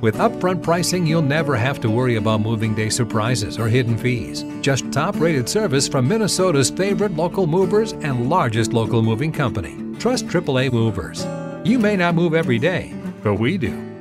With upfront pricing, you'll never have to worry about moving day surprises or hidden fees. Just top rated service from Minnesota's favorite local movers and largest local moving company. Trust AAA Movers. You may not move every day, but we do.